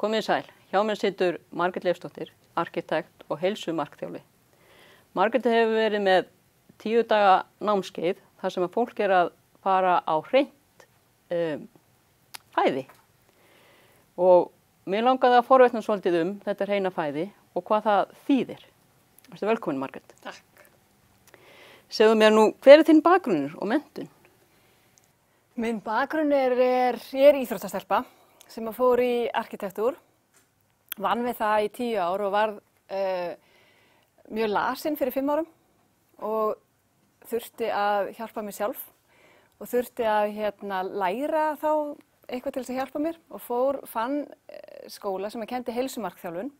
Komið sæl, hjá mér situr Margrit Leifstóttir, arkitekt og heilsumarkþjóli. Margrit hefur verið með tíu daga námskeið þar sem að fólk er að fara á hreint um, fæði. Og mér langaði að forvetna svolítið um þetta hreina fæði og hvað það þýðir. Ert velkomin Margrit. Takk. Segðu mér nú, hver er þinn bakgrunnur og mentun? Minn bakgrunn er, er, er íþróttastelpa sem að fór í arkitektúr, vann við það í tíu ár og var uh, mjög lasinn fyrir fimm árum og þurfti að hjálpa mér sjálf og þurfti að hérna, læra þá eitthvað til þess að hjálpa mér og fór, fann uh, skóla sem að kendi heilsumarkþjálfun,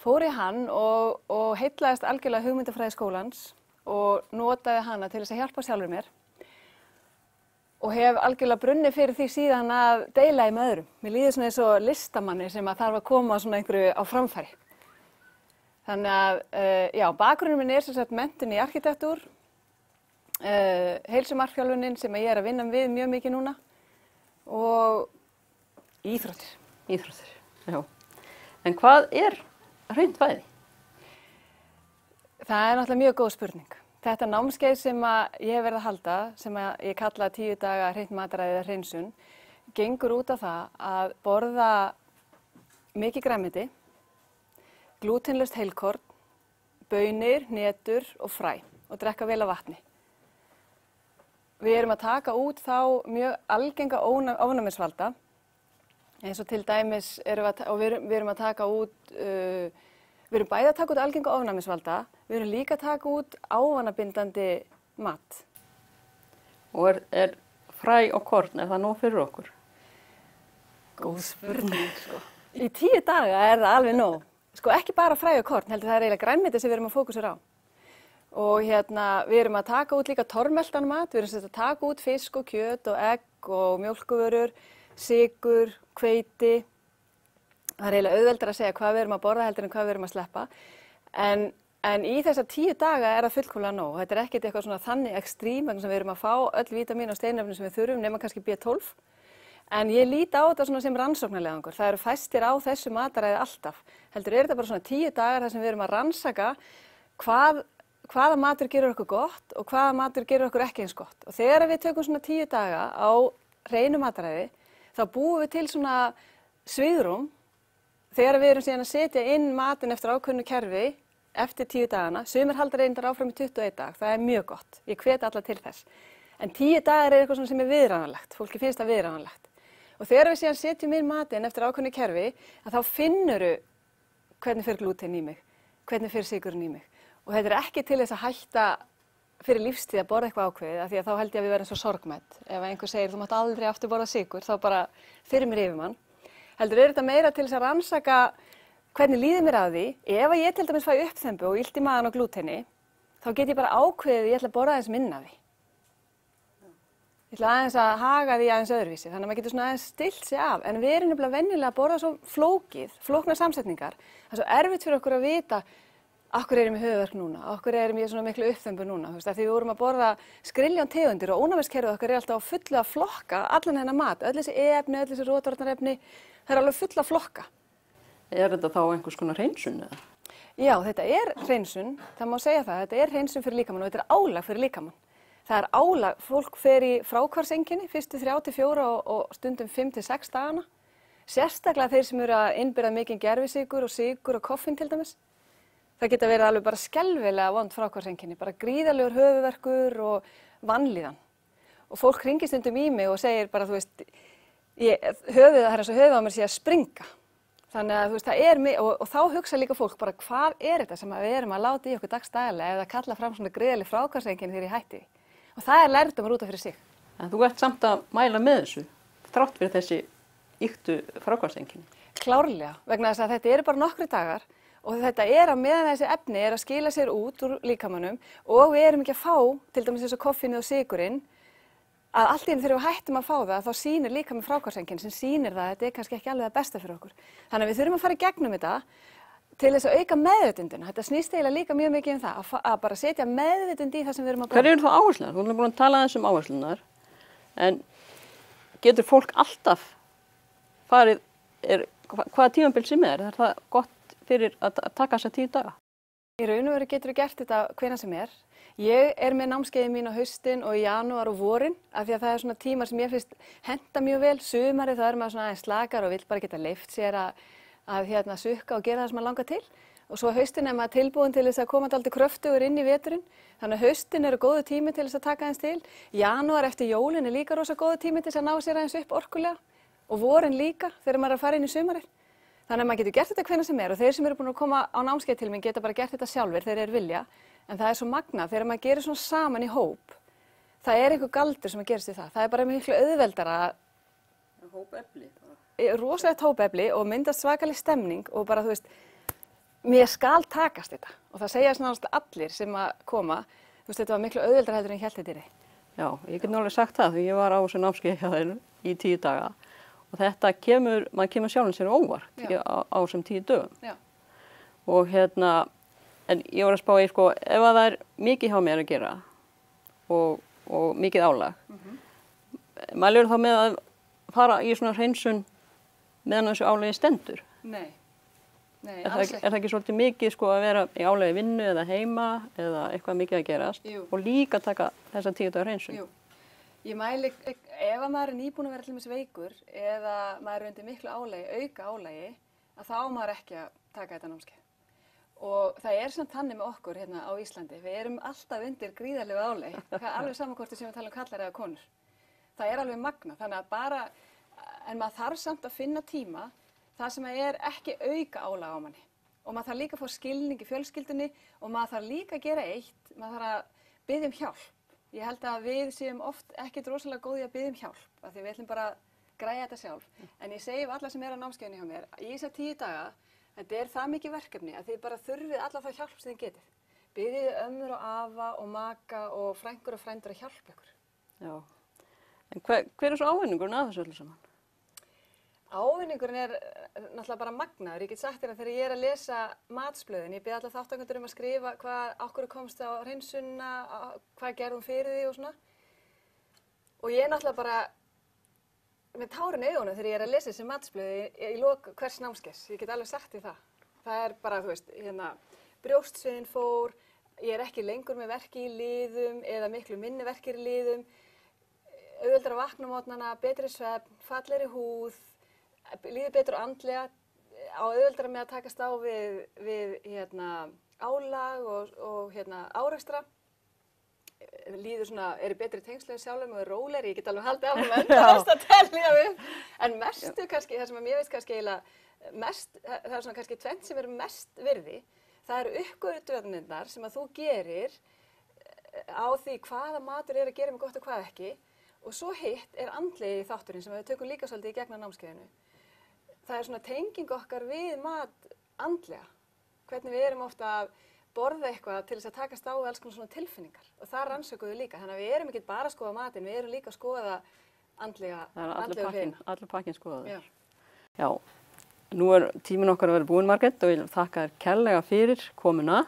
fór í hann og, og heitlaðist algjörlega hugmyndafræði skólans og notaði hana til þess að hjálpa sjálfur mér og hef algjörlega brunni fyrir því síðan að deila í með öðrum. Mér líður svona eins og listamanni sem að þarf að koma svona einhverju á framfæri. Þannig að, uh, já, bakgrunnum minn er sem sagt mentun í arkitektúr, uh, heilsumarkjálfunin sem ég er að vinna við mjög mikið núna og íþróttir. Íþróttir, já. En hvað er hreint fæði? Það er náttúrulega mjög góð spurning. Þetta námskeið sem ég hef verið að halda, sem ég kalla tíu daga hreint mataræðið að hreinsun, gengur út af það að borða mikið græmiti, glútenlust heilkorn, bönir, netur og fræ og drekka vel af vatni. Við erum að taka út þá mjög algenga ofnæmisvalda eins og til dæmis erum við að, við erum að taka út uh, Við erum bæði að taka út algenga ofnæmisvalda, við erum líka að taka út ávanabindandi mat. Og er, er fræ og korn, er það nóg fyrir okkur? Góð spurning, sko. Í tíu daga er það alveg nóg. Sko ekki bara fræ og korn, heldur það er eiginlega græmiti sem við erum að fókusera á. Og hérna, við erum að taka út líka tormeltan mat, við erum að taka út fisk og kjöt og egg og mjölkuvörur, sigur, kveiti, það er eiginlega auðveldar að segja hvað við erum að borða heldur en hvað við erum að sleppa. En, en í þessa tíu daga er það fullkóla nóg. Þetta er ekkert eitthvað svona þannig ekstrím sem við erum að fá öll vítamin og steinöfnum sem við þurfum nema kannski B12. En ég líti á þetta svona sem rannsóknarlegangur það eru fæstir á þessu mataræði alltaf. Heldur er þetta bara svona tíu dagar þar sem við erum að rannsaka hvað, hvaða matur gerur okkur gott og hvaða matur gerur okkur ekki eins gott. Og þegar við tökum svona tíu daga á reynu mataræði þá búum við til svona sviðrum Þegar við erum síðan að setja inn matin eftir ákveðnu kerfi eftir tíu dagana, sumir haldar reyndar áfram í 21 dag, það er mjög gott, ég hveti alla til þess. En tíu dagar er eitthvað sem er viðránalegt, fólki finnst það viðránalegt. Og þegar við síðan setjum inn matin eftir ákveðnu kerfi, þá finnuru hvernig fyrir glúten í mig, hvernig fyrir sigurinn í mig. Og þetta er ekki til þess að hætta fyrir lífstíð að borða eitthvað ákveðið, af því að þá held ég að við verðum svo sorgmætt. Ef einhver segir þú mátt aldrei aftur borða sigur, þá bara fyrir mér yfir mann heldur er þetta meira til þess að rannsaka hvernig líður mér að því. Ef ég til dæmis fæ uppþembu og ílt í maðan og glútenni, þá get ég bara ákveðið ég ætla að borða aðeins minna því. Ég ætla aðeins að haga því aðeins öðruvísi, þannig að maður getur svona aðeins stilt sig af. En við erum nefnilega venjulega að borða svo flókið, flóknar samsetningar. Það er svo erfitt fyrir okkur að vita okkur erum við höfuverk núna, okkur erum við svona miklu uppþembu núna, þú veist, því við vorum að borða skrilján tegundir og ónæmiskerfið okkar er alltaf fullu að flokka allan hennar mat, öll þessi e-efni, öll þessi rótvarnarefni, það er alveg fulla að flokka. Er þetta þá einhvers konar hreinsun eða? Já, þetta er hreinsun, það má segja það, þetta er hreinsun fyrir líkamann og þetta er álag fyrir líkamann. Það er álag, fólk fer í frákvarsenginni fyrstu 34 og, og stundum 5-6 dagana, sérstaklega þeir sem eru að innbyrða mikið gerfisíkur og síkur og koffin til dæmis. Það geta verið alveg bara skelvilega vond frákvarsenginni, bara gríðalegur höfuverkur og vannlíðan. Og fólk ringir stundum í mig og segir bara, þú veist, ég, höfuð, það er eins og höfuð á mér sé að springa. Þannig að þú veist, það er mig, og, og þá hugsa líka fólk bara hvað er þetta sem við erum að láta í okkur dagstæðilega eða kalla fram svona greiðaleg frákvarsenginni þegar ég hætti. Og það er lærdomar útaf fyrir sig. En þú ert samt að mæla með þessu, þrátt fyrir þessi yktu frákvarsenginni. Klárlega, vegna þess að þetta eru bara nokkru dagar og þetta er að meðan þessi efni er að skila sér út úr líkamannum og við erum ekki að fá, til dæmis eins og koffinu og sigurinn, að allt í enn þegar við hættum að fá það, þá sýnir líka með frákvarsengin sem sýnir það að þetta er kannski ekki alveg það besta fyrir okkur. Þannig að við þurfum að fara í gegnum þetta til þess að auka meðvitundina. Þetta snýst eiginlega líka mjög mikið um það, að, bara setja meðvitund í það sem við erum að bóða. Hver eru þá áherslunar? Þú erum búin að tala aðeins um áherslunar, en getur fólk alltaf farið, er hva, hvaða tímambil sem er, er það gott fyrir að ta- taka þessa tíu daga? Í raun og veru getur þú gert þetta hvena sem er. Ég er með námskeiði mín á haustin og í janúar og vorin af því að það er svona tímar sem ég finnst henda mjög vel. Sumari þá er maður svona aðeins slakar og vill bara geta leift sér að, að hérna, sukka og gera það sem maður langar til. Og svo haustin er maður tilbúin til þess að koma alltaf kröftugur inn í veturinn. Þannig að haustin eru góðu tími til þess að taka aðeins til. Janúar eftir jólin er líka rosa góðu tími til þess að ná sér aðeins upp orkulega og vorin líka þegar maður er að fara inn í sumarið. Þannig að maður getur gert þetta hvenna sem er og þeir sem eru búin að koma á námskeið til minn geta bara gert þetta sjálfur þegar þeir vilja. En það er svo magna þegar maður gerir svona saman í hóp. Það er einhver galdur sem að gerist við það. Það er bara miklu auðveldara, Hópefli. rosalegt hópefli og myndast svakalig stemning og bara þú veist, mér skal takast þetta. Og það segja svona allir sem að koma, þú veist, þetta var miklu auðveldara heldur en ég held þetta er. Já, ég get nálega sagt það því ég var á þessu námskeið hjá þeir í tíu daga og þetta kemur, maður kemur sjálfum sér óvart Já. á, á þessum tíu dögum. Já. Og hérna, en ég var að spá í sko, ef að það er mikið hjá mér að gera og, og mikið álag, mm -hmm. mælur þá með að fara í svona hreinsun meðan þessu álagi stendur. Nei, nei, Er það, er það ekki svolítið mikið sko að vera í álagi vinnu eða heima eða eitthvað mikið að gerast Jú. og líka taka þessa tíu dagar hreinsun? Jú, ég mæli, ef að maður er nýbúin að vera til dæmis veikur eða maður er undir miklu álagi, auka álagi, að þá maður ekki að taka þetta námskeið. Og það er svona tannig með okkur hérna á Íslandi, við erum alltaf undir gríðarlegu álagi, það er alveg saman hvort við sem við tala um kallar eða konur. Það er alveg magna, þannig að bara, en maður þarf samt að finna tíma það sem er ekki auka álag á manni. Og maður þarf líka að fá skilning í fjölskyldunni og maður þarf líka að gera eitt, maður þarf að byggja um hjálp. Ég held að við séum oft ekkert rosalega góði að byggja um hjálp, af því við ætlum bara að græja þetta sjálf. En ég segi við alla sem er á námskeiðinu hjá mér, í þess að tíu daga, þetta er það mikið verkefni að þið bara þurfið alla þá hjálp sem þið getið. Byggiði ömmur og afa og maka og frængur og frændur að hjálpa ykkur. Já. En hver, hver er svo ávinningurinn að þessu öllu saman? Ávinningurinn er náttúrulega bara magnaður. Ég get sagt þér að þegar ég er að lesa matsblöðin, ég byrði alltaf þáttangundur um að skrifa hvað, okkur komst á hreinsunna, hvað gerðum fyrir því og svona. Og ég er náttúrulega bara með tárin í augunum þegar ég er að lesa þessi matsblöði í, í lok hvers námskeiðs. Ég get alveg sagt því það. Það er bara, þú veist, hérna, brjóstsviðin fór, ég er ekki lengur með verki í liðum eða miklu minni verkir í liðum, vakna á mótnana, betri svefn, falleri húð, líður betur andlega, á auðveldara með að takast á við, við hérna, álag og, og hérna, árekstra, líður svona, eru betri tengslega sjálfum og er róleri, ég get alveg haldið af með endast að telja við, en mestu kannski, það sem mér veist kannski mest, það er svona kannski tvent sem er mest virði, það eru uppgöðutöðnirnar sem að þú gerir eh, á því hvaða matur er að gera mig gott og hvað ekki. Og svo hitt er andlegi þátturinn sem við tökum líka svolítið í gegna námskeiðinu. Það er svona tenging okkar við mat andlega. Hvernig við erum ofta að borða eitthvað til þess að takast á alls konar svona tilfinningar og það rannsökum við líka. Þannig að við erum ekki bara að skoða matin, við erum líka að skoða andlega, Það er allir pakkin, hrein. allir pakkin skoðaður. Já. Já, nú er tímin okkar að vera búin Margrét og ég þakka þér kærlega fyrir komuna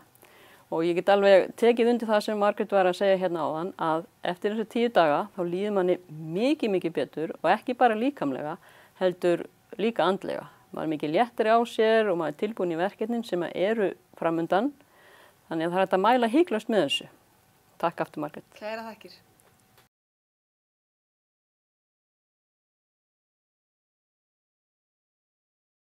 og ég get alveg tekið undir það sem Margrét var að segja hérna áðan að eftir þessu tíu daga þá líður manni mikið mikið betur og ekki bara líkamlega heldur líka andlega. Maður er mikið léttri á sér og maður er tilbúin í verkefnin sem eru framundan þannig að það er að mæla híklast með þessu. Takk aftur Margrét. Kæra þakkir.